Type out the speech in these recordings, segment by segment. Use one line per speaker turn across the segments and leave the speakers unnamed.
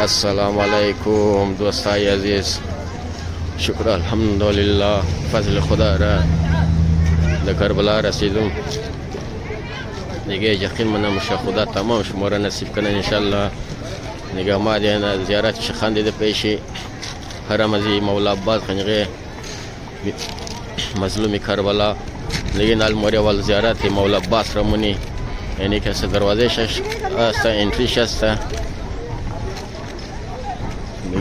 السلام علیکم دوستای عزیز شکر الحمدلله فضل خدا را د کربلا رسیدم دیگه یقین منم شه خدا تمام شما را نصیب کنه ان شاء الله دیگه ما دې زیارت شخان دې پیشي حرم ازي مولا عباس خنغه مظلوم کربلا لیکن الموری وال زیارت مولا عباس رمونی یعنی که دروازه شش است انتری شسته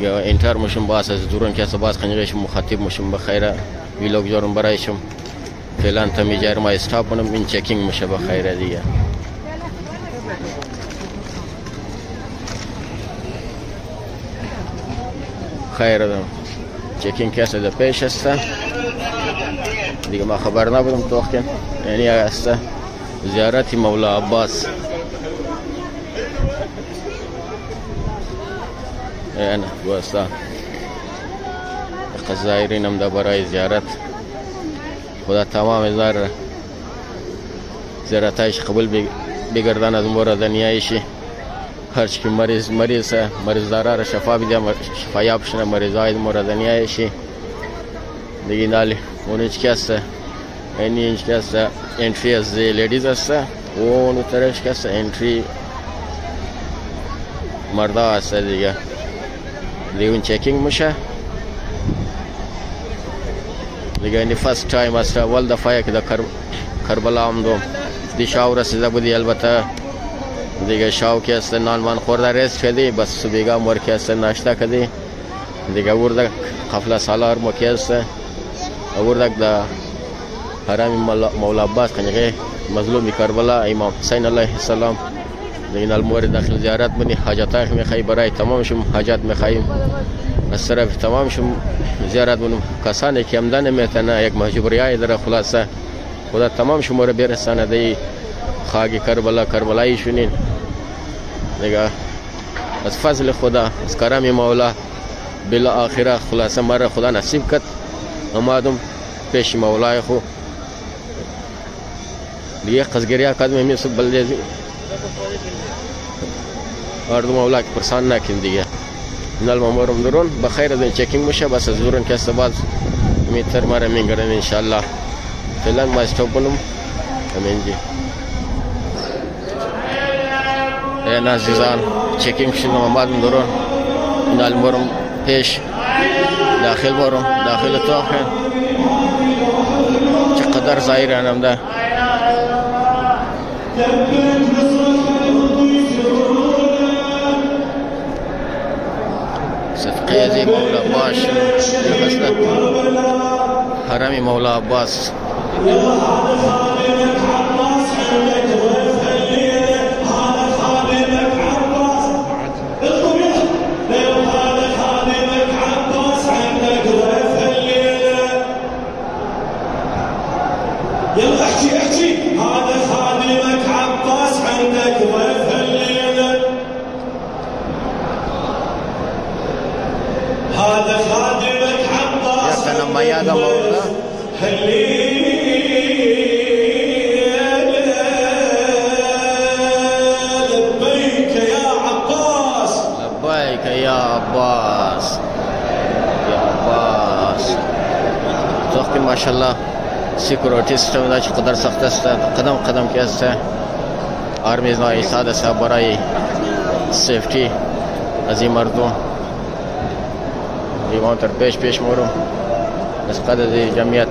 انتر مشم باز از دوران که باز خنجرشم مخاطب مشم بخیره ویلوگ جارم برایشم فعلا تا میجرم استاپ کنم این چکینگ مشه بخیره دیگه خیر دم چکینگ کس در پیش است دیگه ما خبر نبودم تو وقت یعنی هسته زیارت مولا عباس Ena, Guasa. قذایرین هم ده برای زیارت خدا تمام زار زیارتایش قبول بگردن از مورا دنیایشی هرچ که مریض مریض مریض دارا را شفا بده شفا یابشنه مریض های مورا دنیایشی دیگه نالی اون هیچ کس اینی هیچ کس انتری از لیڈیز است اون طرف کس انتری مردا است دیگه دیگه چکینگ میشه دیگه این فرست تایم است اول دفعه که در کربلا آمدم دیشاو رسیده بودی البته دیگه شاو که است نان من خورده ریس کردی بس بیگا مور که است ناشتا کردی دیگه ورده قفله سالار مو که است ورده د حرم مولا عباس کنیغه مظلوم کربلا امام حسین علیه السلام بین المورد داخل زیارت منی حاجتایخ میخوای برای تمام شم حاجت میخوایم از طرف تمام شم زیارت منم کسانی که امدن میتنه یک مجبوریای در خلاصه خدا تمام شما رو برسانه دی خاک کربلا کربلایی شونین دیگه از فضل خدا از کرم مولا بلا آخره خلاصه مره خدا نصیب کد امادم پیش مولای خو دیگه قزگریا قدم همیسو بلدیزی Ardumablak sannakim diye. Nalmamorum durun. Bakayır edin çekinmişe basa zurun kese baz. Mitir mara min görün inşallah. Filan baş topunum. Eminci. En azizan çekim şimdi mamadım durun. Nalmorum peş. Dahil morum. Dahil tuhafın. Çakadar zahir anamda. Thank you. حاجی مولا عباس حرمی مولا عباس ماشاءالله سیکورٹی سسٹم قدر سخت است قدم قدم کیس سے آرمی از این مردم ایمان تر پیش پیش از قدر جمعیت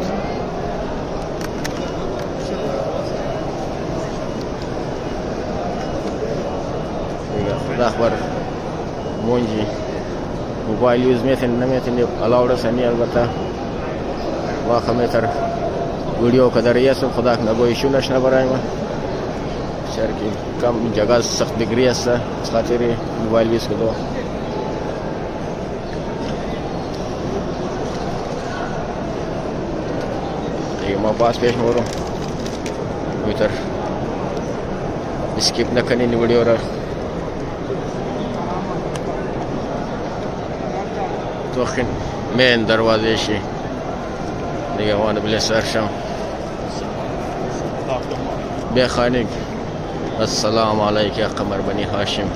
خدا خبر مونجی موبایل یوز میں تھے الاؤڈ سے البته Vahameter video का जरिए से खुदा ना कोई इशू नश ना बनाएगा शहर की कम जगह सख्त डिग्री है सर इस खातिर मोबाइल भी इसको दो मैं पास पेश हो रहा हूँ इधर स्किप ना करनी वीडियो रहा तो मेन दरवाजे से دقيقة وانا بليس ارشم بخانق السلام عليك يا قمر بني هاشم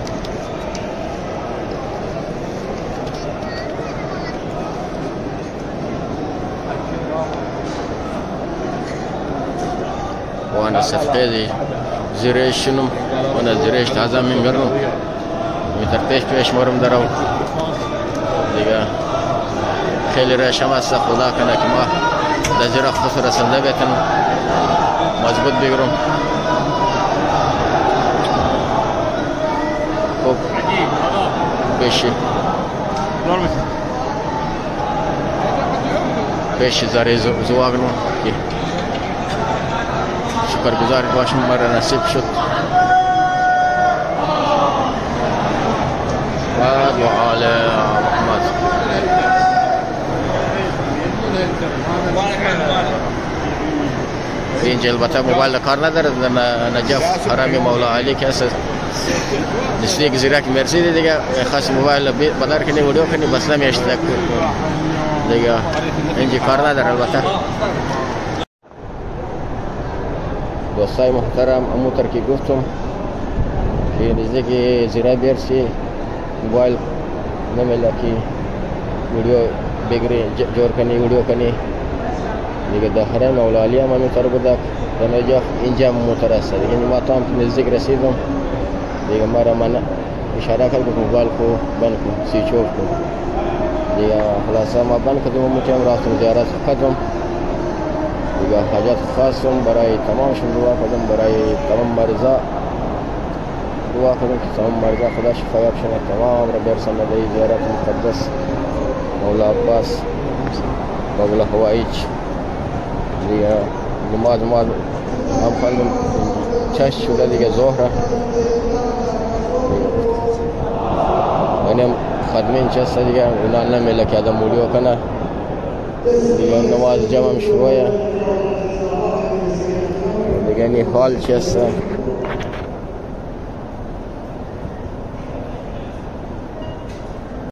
وانا سفقيدي زريش شنم وانا زريش تازا من قرنم مترتيش بيش مرم درو دیگه خیلی رشم است خدا کنه که ما دجرا خسر سنده بیتن مجبوط بگرم خوب بيشي بیشی زاری زواغنو شكر بزاري باشم مرا نسيب شوت و دعال محمد اینجا البته موبایل کار نداره در نجف حرم مولا علی که است دسته گزیرک مرسی دیگه خاص موبایل بدر کنی ویدیو کنی بس نمیشت دیگه اینجا کار نداره البته دوستای محترم اموتر که گفتم که نزده که زیره برسی موبایل نمیلا که ویدیو بگیری جور کنی ویدیو کنی Degedaharen Mevlali ama mutarbudak denecek ince mutarasa. Yani matam nezdik residim. Dege mara mana اشاره کرد گفت موبایل کو بند کن سویچ آف کن دیگه خلاصه ما بند کردیم و متیم رفتم زیارت کردم دیگه حاجات خاصم برای تمام دعا کردم برای تمام مرزا دعا کردم که تمام مرزا خدا شفا یابشن تمام را برسن به زیارت مقدس مولا عباس مولا هوایچ دیگه نماز نماز هم خواندم چشم شده دیگه زهره اینم خدمه چسته دیگه اونا نمیله که ادم مولیو کنه دیگه نماز جمع شروعه دیگه نیخال حال چسته